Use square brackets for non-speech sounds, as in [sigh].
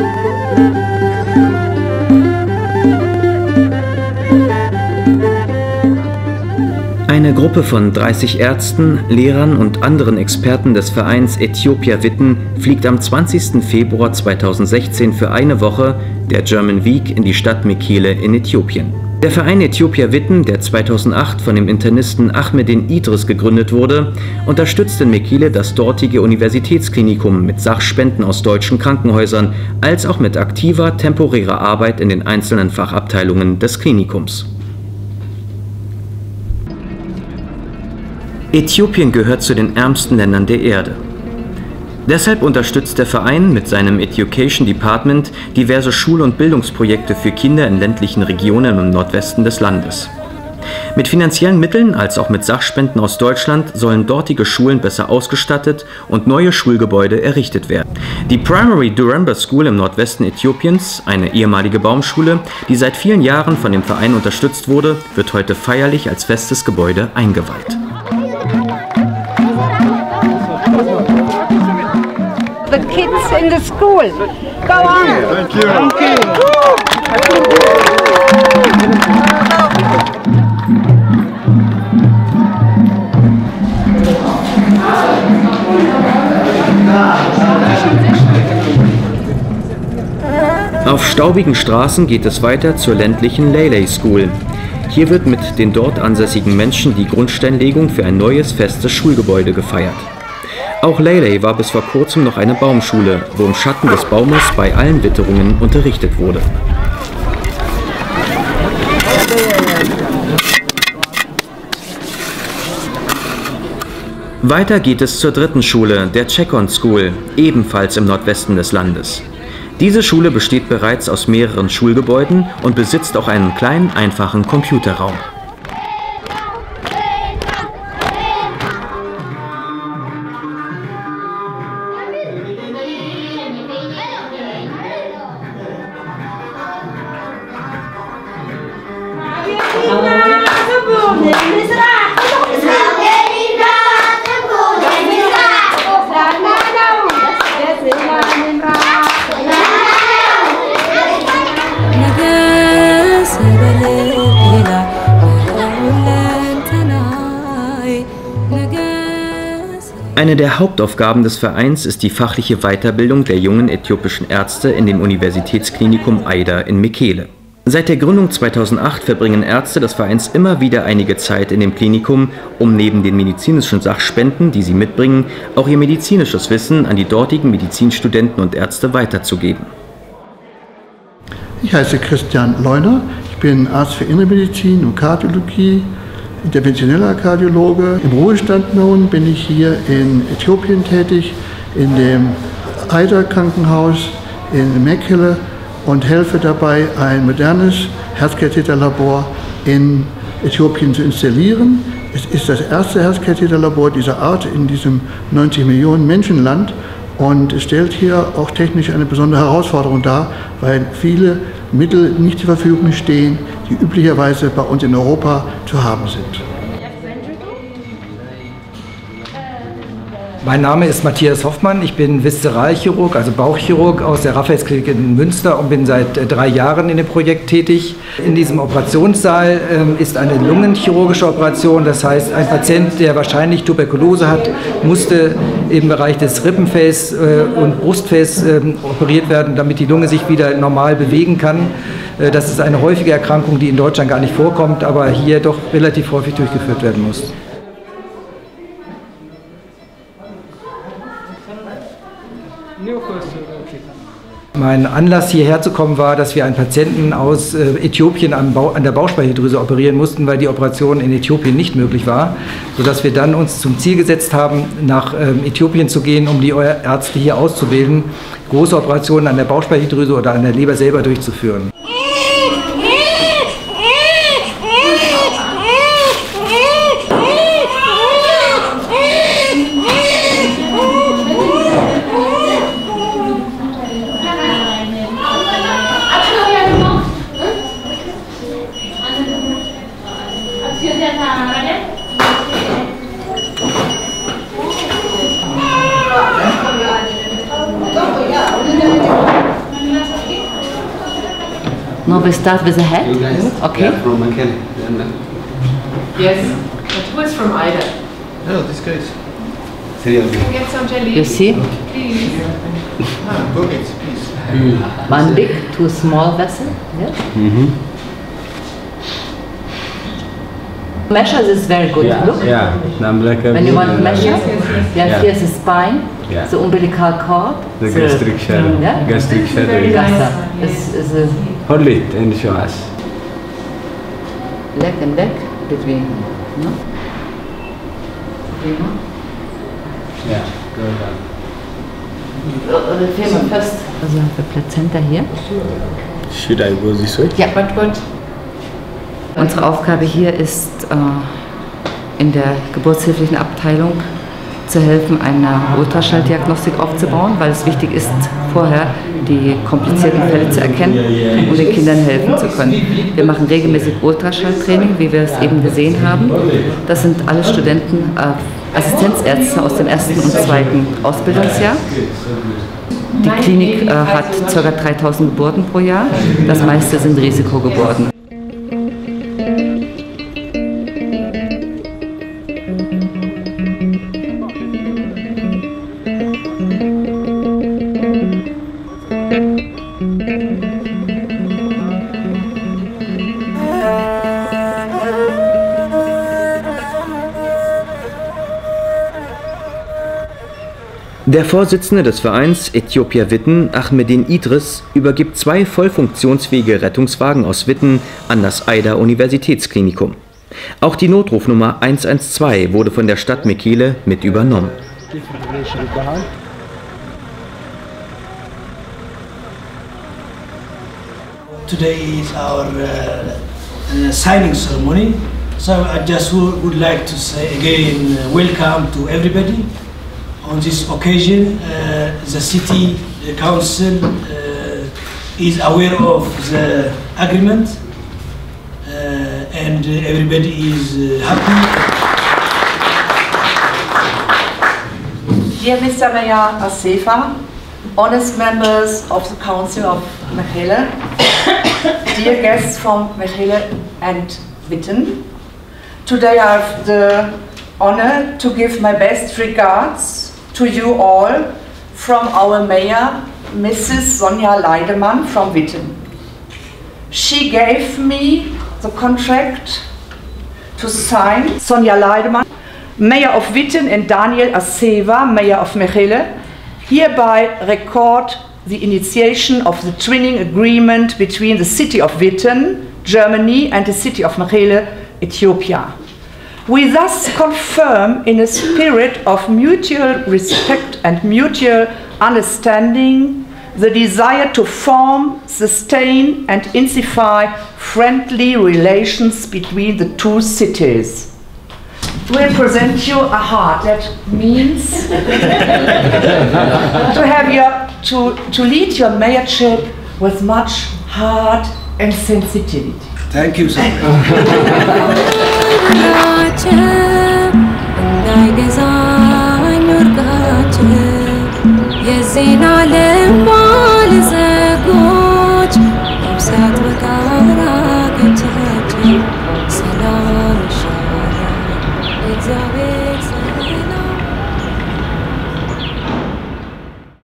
Música Eine Gruppe von 30 Ärzten, Lehrern und anderen Experten des Vereins Äthiopia Witten fliegt am 20. Februar 2016 für eine Woche der German Week in die Stadt Mekele in Äthiopien. Der Verein Äthiopia Witten, der 2008 von dem Internisten Ahmedin Idris gegründet wurde, unterstützt in Mekele das dortige Universitätsklinikum mit Sachspenden aus deutschen Krankenhäusern als auch mit aktiver temporärer Arbeit in den einzelnen Fachabteilungen des Klinikums. Äthiopien gehört zu den ärmsten Ländern der Erde. Deshalb unterstützt der Verein mit seinem Education Department diverse Schul- und Bildungsprojekte für Kinder in ländlichen Regionen im Nordwesten des Landes. Mit finanziellen Mitteln als auch mit Sachspenden aus Deutschland sollen dortige Schulen besser ausgestattet und neue Schulgebäude errichtet werden. Die Primary Duramba School im Nordwesten Äthiopiens, eine ehemalige Baumschule, die seit vielen Jahren von dem Verein unterstützt wurde, wird heute feierlich als festes Gebäude eingeweiht. Kids in the school. Go on. Thank you. Thank you. Auf staubigen Straßen geht es weiter zur ländlichen Lele School. Hier wird mit den dort ansässigen Menschen die Grundsteinlegung für ein neues festes Schulgebäude gefeiert. Auch Lele war bis vor kurzem noch eine Baumschule, wo im Schatten des Baumes bei allen Witterungen unterrichtet wurde. Weiter geht es zur dritten Schule, der Chekon School, ebenfalls im Nordwesten des Landes. Diese Schule besteht bereits aus mehreren Schulgebäuden und besitzt auch einen kleinen, einfachen Computerraum. Eine der Hauptaufgaben des Vereins ist die fachliche Weiterbildung der jungen äthiopischen Ärzte in dem Universitätsklinikum Aida in Mekele. Seit der Gründung 2008 verbringen Ärzte des Vereins immer wieder einige Zeit in dem Klinikum, um neben den medizinischen Sachspenden, die sie mitbringen, auch ihr medizinisches Wissen an die dortigen Medizinstudenten und Ärzte weiterzugeben. Ich heiße Christian Leuner, ich bin Arzt für Innere Medizin und Kardiologie, interventioneller Kardiologe. Im Ruhestand nun bin ich hier in Äthiopien tätig, in dem Eider-Krankenhaus in Mekele und helfe dabei, ein modernes Herzkatheterlabor in Äthiopien zu installieren. Es ist das erste Herzkatheterlabor dieser Art in diesem 90 Millionen Menschenland und es stellt hier auch technisch eine besondere Herausforderung dar, weil viele Mittel nicht zur Verfügung stehen, die üblicherweise bei uns in Europa zu haben sind. Mein Name ist Matthias Hoffmann, ich bin Viszeralchirurg, also Bauchchirurg aus der Raphaelsklinik in Münster und bin seit äh, drei Jahren in dem Projekt tätig. In diesem Operationssaal ähm, ist eine lungenchirurgische Operation, das heißt ein Patient, der wahrscheinlich Tuberkulose hat, musste im Bereich des Rippenfels äh, und Brustfels äh, operiert werden, damit die Lunge sich wieder normal bewegen kann. Äh, das ist eine häufige Erkrankung, die in Deutschland gar nicht vorkommt, aber hier doch relativ häufig durchgeführt werden muss. Mein Anlass hierher zu kommen war, dass wir einen Patienten aus äh, Äthiopien an, der Bauchspeicheldrüse operieren mussten, weil die Operation in Äthiopien nicht möglich war, sodass wir dann uns zum Ziel gesetzt haben, nach ähm, Äthiopien zu gehen, um die Ärzte hier auszubilden, große Operationen an der Bauchspeicheldrüse oder an der Leber selber durchzuführen. No, we start with the head. You guys? Okay. Yeah, from Makele. Then, uh, Yes. But who is from Ida? No, this guy's. three of you. Get some jelly. You see, Please. Ah, buckets, please. one big, two small vessel. Yes. Measure this very good. Yeah, Look. yeah. I'm like When you want to and measure, I'm- yeah, Yeah. here's the spine, Yeah. the umbilical cord, The gastric shadow. Yeah. Gastric shadow. Gassa. This is a Hold it and show us. leg and leg between. No? Femur. Yeah. Go down. Uh, the femur first. Also the Plazenta hier. Should I go this way? Ja. But what? Unsere Aufgabe hier ist, äh, in der geburtshilflichen Abteilung zu helfen, eine Ultraschalldiagnostik aufzubauen, weil es wichtig ist, vorher die komplizierten Fälle zu erkennen, um den Kindern helfen zu können. Wir machen regelmäßig Ultraschalltraining, wie wir es eben gesehen haben. Das sind alle Studenten, äh, Assistenzärzte aus dem ersten und zweiten Ausbildungsjahr. Die Klinik äh, hat ca. 3000 Geburten pro Jahr. Das meiste sind Risikogeburten. Der Vorsitzende des Vereins Äthiopia Witten, Ahmedin Idris, übergibt zwei voll funktionsfähige Rettungswagen aus Witten an das Eider Universitätsklinikum. Auch die Notrufnummer 112 wurde von der Stadt Mekele mit übernommen. Today is our uh, uh, signing ceremony. So I just wo- would like to say again uh, welcome to everybody. On this occasion, uh, the city the council uh, is aware of the agreement uh, and everybody is happy. Dear Mr. Mayor Asefa, honest members of the Council of Mechele, [coughs] dear guests from Mechele and Witten, today I have the honor to give my best regards to you all from our mayor, Mrs. Sonja Leidemann from Witten. She gave me the contract to sign. Sonja Leidemann, Mayor of Witten, and Daniel Aseva, Mayor of Mechele, hereby record the initiation of the twinning agreement between the city of Witten, Germany, and the city of Mechele, Ethiopia. We thus confirm, in a spirit of mutual respect and mutual understanding, the desire to form, sustain, and intensify friendly relations between the two cities. We'll present you a heart. That means [laughs] to have your to, to lead your mayorship with much heart and sensitivity. Thank you so much. [laughs] ወርቃችን እንዳይገዛኝ ወርቃችን የዚህን ዓለም